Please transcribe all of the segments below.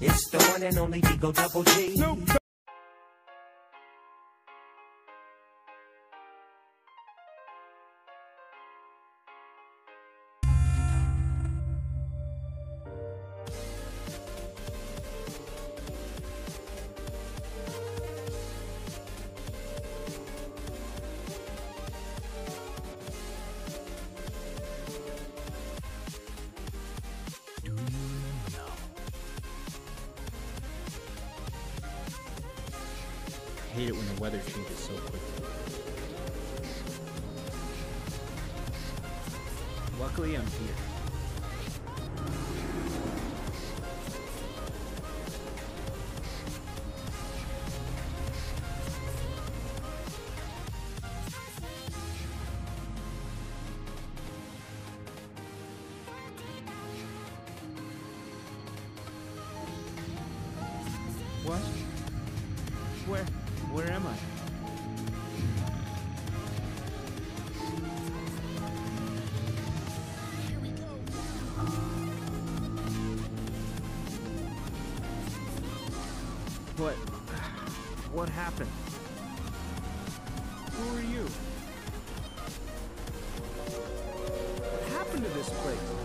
It's the one and only Digo Double G. Do hate it when the weather changes so quickly. Luckily, I'm here. What? Where? Where am I? What? What happened? Who are you? What happened to this place?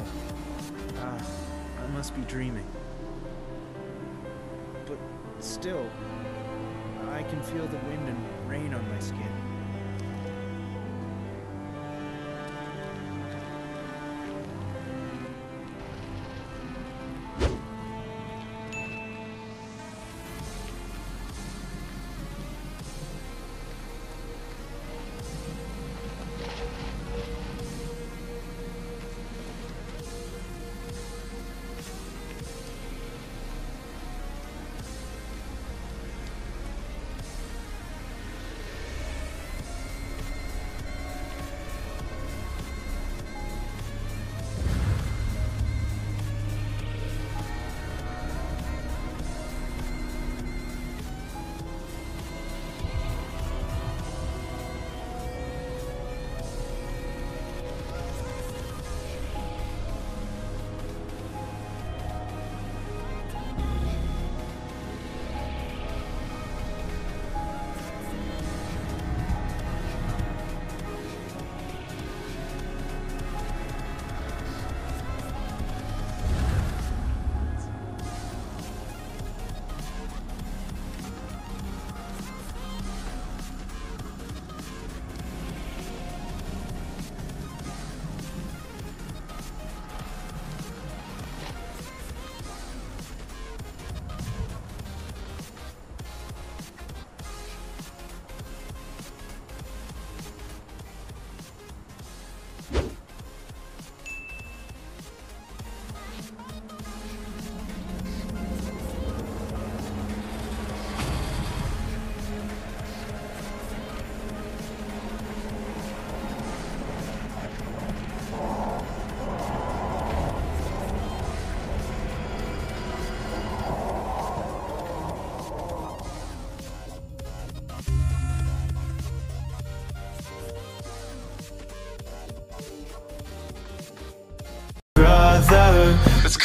Ah, I must be dreaming. But still, I can feel the wind and rain on my skin.